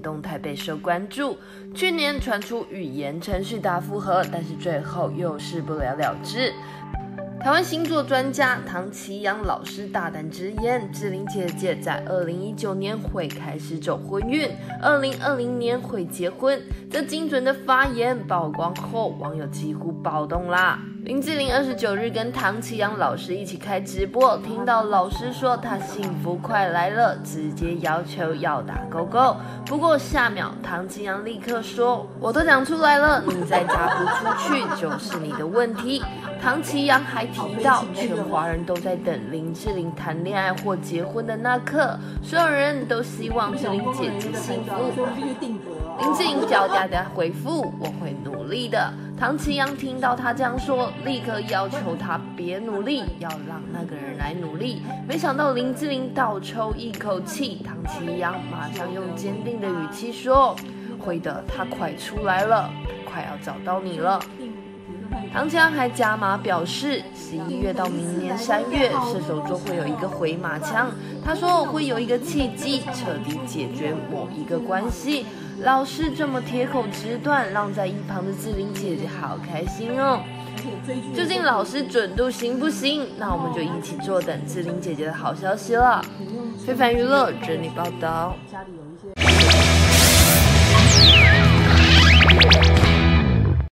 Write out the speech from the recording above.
动态备受关注。去年传出语言程序大复合，但是最后又是不了了之。台湾星座专家唐奇阳老师大胆直言，志玲姐姐在二零一九年会开始走婚运，二零二零年会结婚。这精准的发言曝光后，网友几乎暴动啦。林志玲二十九日跟唐奇阳老师一起开直播，听到老师说他幸福快来了，直接要求要打勾勾。不过下秒唐奇阳立刻说：“我都讲出来了，你再答不出去就是你的问题。”唐奇阳还提到，全华人都在等林志玲谈恋爱或结婚的那刻，所有人都希望志玲姐姐幸福。林志玲叫大家回复：“我会努力的。”唐奇阳听到他这样说，立刻要求他别努力，要让那个人来努力。没想到林志玲倒抽一口气，唐奇阳马上用坚定的语气说：“会的，他快出来了，快要找到你了。”唐强还加码表示，十一月到明年三月，射手座会有一个回马枪。他说会有一个契机，彻底解决某一个关系。老师这么铁口直断，让在一旁的志玲姐姐好开心哦。究竟老师准度行不行？那我们就一起坐等志玲姐姐的好消息了。非凡娱乐整理报道。